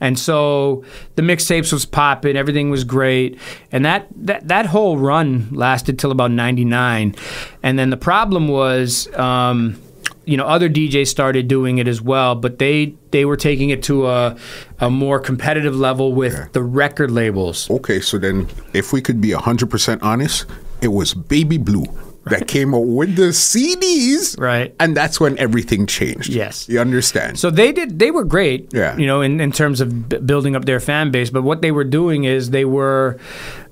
And so the mixtapes was popping, everything was great, and that that that whole run lasted till about '99, and then the problem was. Um, you know, other DJs started doing it as well, but they they were taking it to a, a more competitive level with Yeah. the record labels. Okay, so then if we could be 100% honest, it was Baby Blue that came out with the CDs. Right. And that's when everything changed. Yes. You understand? So they did. They were great. Yeah. You know, in, in terms of b- building up their fan base. But what they were doing is they were.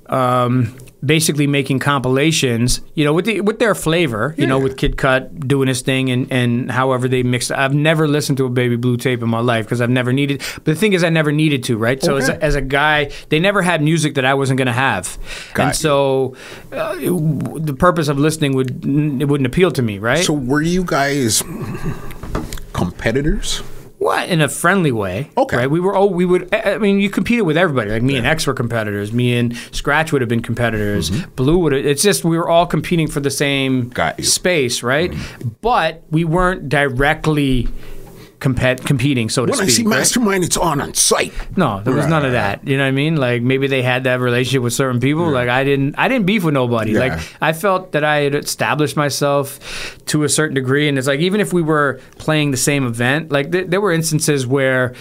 Um, basically making compilations, you know, with the, with their flavor, you know, with Kid Kut doing his thing and, and however they mixed. I've never listened to a Baby Blue tape in my life because I've never needed. But the thing is, I never needed to, right? So as a, as a guy, they never had music that I wasn't going to have, Got and you. so uh, it- the purpose of listening would it wouldn't appeal to me, right? So were you guys competitors? What in a friendly way? Okay. Right. We were. Oh, we would. I mean, you competed with everybody. Like me and X were competitors. Me and Scratch would have been competitors. Blue would. have It's just we were all competing for the same Mm-hmm. Mm-hmm. space, right? But we weren't directly compet- competing, so to speak. When I see right? Mastermind, it's on on site. No, there was none of that. You know what I mean? Like maybe they had that relationship with certain people. Like I didn't. I didn't beef with nobody. Yeah. Like I felt that I had established myself to a certain degree, and it's like even if we were playing the same event, like th- there were instances where.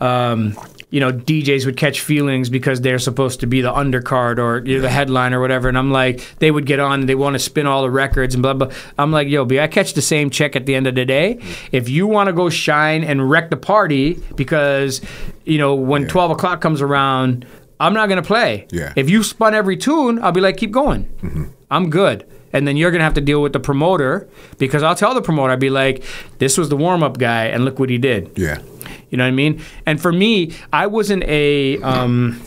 Um, you know, DJs would catch feelings because they're supposed to be the undercard or you know, the headline or whatever, and I'm like, they would get on, and they want to spin all the records and blah blah. I'm like, yo, B, I catch the same check at the end of the day. Mm-hmm. If you want to go shine and wreck the party because, you know, when 12 o'clock comes around, I'm not gonna play. Yeah. If you spun every tune, I'll be like, keep going. Mm-hmm. I'm good. And then you're gonna have to deal with the promoter because I'll tell the promoter, I'd be like, this was the warm up guy, and look what he did. Yeah. You know what I mean? And for me, I wasn't a um,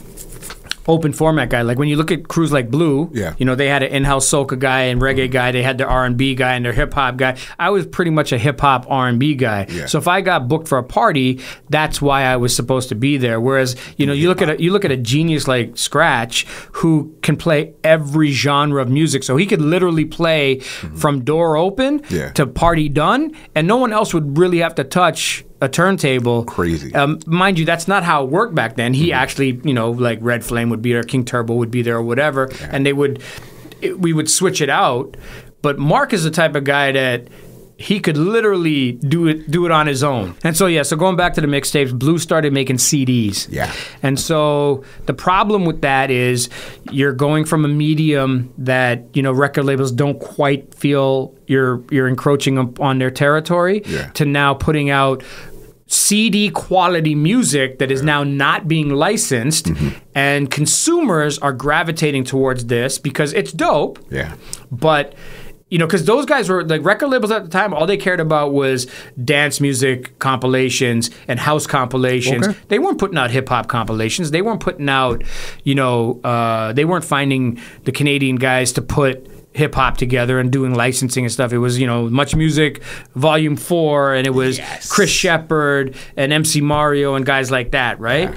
open format guy. Like when you look at crews like Blue, Yeah. you know they had an in-house soca guy and reggae guy. They had their R and B guy and their hip hop guy. I was pretty much a hip hop R and B guy. Yeah. So if I got booked for a party, that's why I was supposed to be there. Whereas you know you look at a, you look at a genius like Scratch who can play every genre of music. So he could literally play from door open Mm-hmm. Yeah. to party done, and no one else would really have to touch a turntable. Crazy. Um, mind you, that's not how it worked back then. He actually, you know, like Red Flame would be there, King Turbo would be there, or whatever, and they would, it, we would switch it out. But Mark is the type of guy that he could literally do it do it on his own. And so yeah, so going back to the mixtapes, Blue started making CDs. Yeah. And so the problem with that is you're going from a medium that, you know, record labels don't quite feel you're you're encroaching on their territory Yeah. to now putting out CD quality music that is now not being licensed and consumers are gravitating towards this because it's dope Yeah. but you know, because those guys were like record labels at the time. All they cared about was dance music compilations and house compilations. Okay. They weren't putting out hip hop compilations. They weren't putting out, you know, uh, they weren't finding the Canadian guys to put hip hop together and doing licensing and stuff. It was, you know, Much Music Volume Four, and it was Yes. Chris Sheppard and MC Mario and guys like that, right?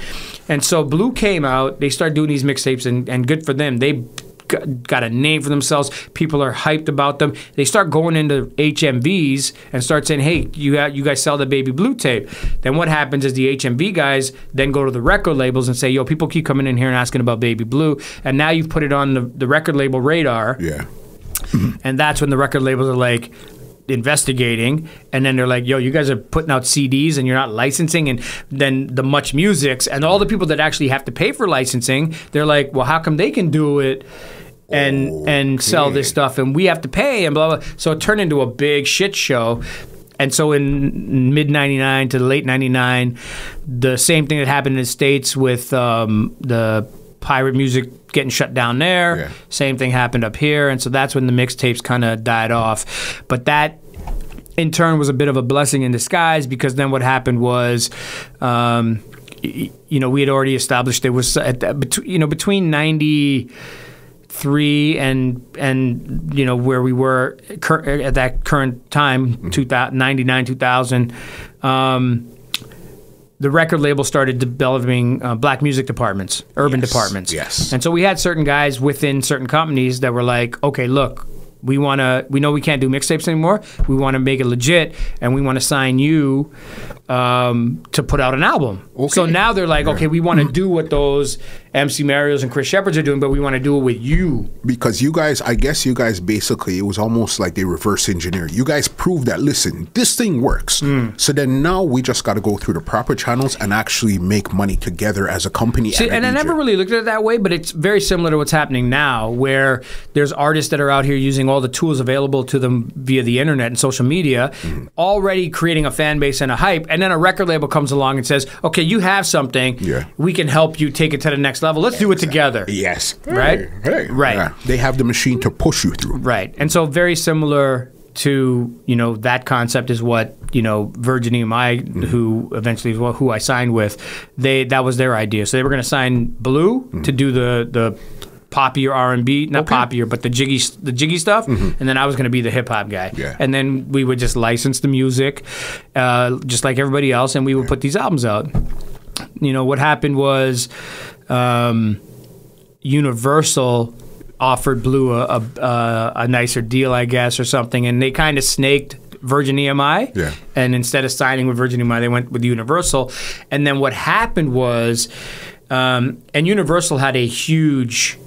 And so Blue came out. They started doing these mixtapes, and, and good for them. They got, got a name for themselves. People are hyped about them. They start going into HMVs and start saying, "Hey, you got, you guys sell the Baby Blue tape." Then what happens is the HMV guys then go to the record labels and say, "Yo, people keep coming in here and asking about Baby Blue," and now you've put it on the, the record label radar. Yeah. And that's when the record labels are like investigating. And then they're like yo you guys are putting out cds and you're not licensing. And then the much musics and all the people that actually have to pay for licensing they're like well how come they can do it and and sell this stuff and we have to pay and blah blah so it turned into a big shit show. And so in mid 99 to late 99 the same thing that happened in the states with um, the pirate music getting shut down there Yeah. same thing happened up here, and so that's when the mixtapes kind of died off. But that, in turn, was a bit of a blessing in disguise because then what happened was, um, y- you know, we had already established there was at that, between you know between ninety three and and you know where we were at that current time 2000, 99 2000 um, the record label started developing uh, black music departments urban Yes, departments yes. and so we had certain guys within certain companies that were like okay look we want to. We know we can't do mixtapes anymore. We want to make it legit, and we want to sign you um, to put out an album. So now they're like, okay, we want to do what those MC Mario's and Chris Sheppards are doing, but we want to do it with you. because you guys, I guess you guys basically, it was almost like they reverse engineer. You guys proved that, listen, this thing works. Hmm. So then now we just got to go through the proper channels and actually make money together as a company. See, and I never really looked at it that way, but it's very similar to what's happening now, where there's artists that are out here using all the tools available to them via the internet and social media, Mm-hmm. already creating a fan base and a hype, and then a record label comes along and says, "Okay, you have something. Yeah. We can help you take it to the next level. Let's do it together." Yes. Right? Hey, hey. Right. Yeah. They have the machine to push you through. Right. And so very similar to, you know, that concept is what, you know, Virgin EMI, mm-hmm. who eventually is who I signed with, they that was their idea. So they were going to sign Blue to do the the poppier R&B, not poppier, but the jiggy the jiggy stuff, and then I was going to be the hip hop guy. Yeah. And then we would just license the music uh, just like everybody else and we would put these albums out. You know, what happened was um, Universal offered Blue a, a, a, a nicer deal, I guess, or something, and they kind of snaked Virgin EMI. Yeah. And instead of signing with Virgin EMI, they went with Universal. And then what happened was, um, and Universal had a huge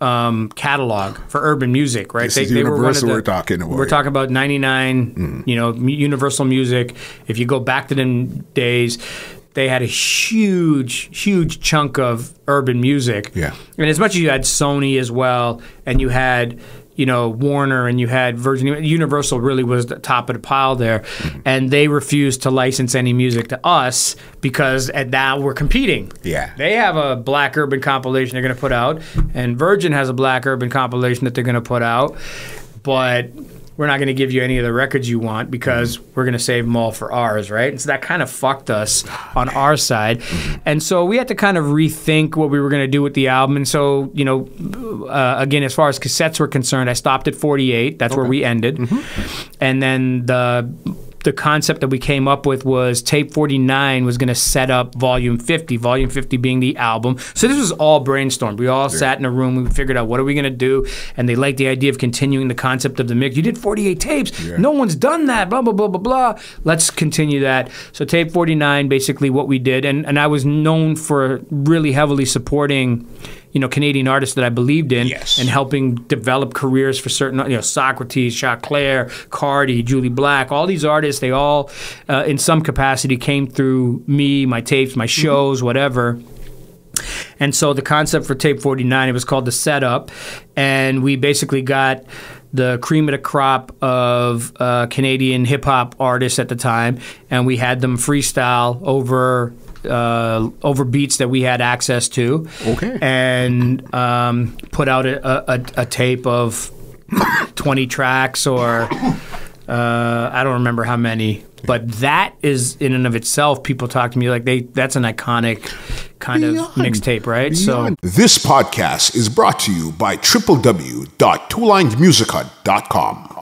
um, catalog for urban music, right? This is Universal we're talking about, We're yeah. talking about 99, Mm. you know, Universal Music. If you go back to them days, they had a huge, huge chunk of urban music. Yeah. And as much as you had Sony as well, and you had, you know, Warner and you had Virgin, Universal really was the top of the pile there. Mm-hmm. And they refused to license any music to us because and now we're competing. Yeah. They have a black urban compilation they're going to put out, and Virgin has a black urban compilation that they're going to put out. But we're not going to give you any of the records you want because mm-hmm. we're going to save them all for ours, right? And so that kind of fucked us on our side. Mm-hmm. And so we had to kind of rethink what we were going to do with the album. And so, you know, uh, again, as far as cassettes were concerned, I stopped at 48. That's where we ended. Mm-hmm. And then the the concept that we came up with was tape 49 was going to set up volume 50 volume 50 being the album. So this was all brainstormed. We all sat in a room we figured out what are we going to do and they liked the idea of continuing the concept of the mix. You did 48 tapes. No one's done that blah blah blah blah blah. Let's continue that. So tape 49 basically what we did and, and i was known for really heavily supporting you know Canadian artists that I believed in Yes. and helping develop careers for certain you know Saukrates, Choclair, Kardi, Jully Black, all these artists they all uh, in some capacity came through me, my tapes, my shows, whatever. And so the concept for tape 49 it was called the setup and we basically got the cream of the crop of uh, Canadian hip hop artists at the time, and we had them freestyle over uh, over beats that we had access to. Okay. And um, put out a, a, a tape of 20 tracks or uh, I don't remember how many. But that is in and of itself. People talk to me like they. That's an iconic kind Beyond. of mixtape, right? So This podcast is brought to you by www.twolinedmusichut.com.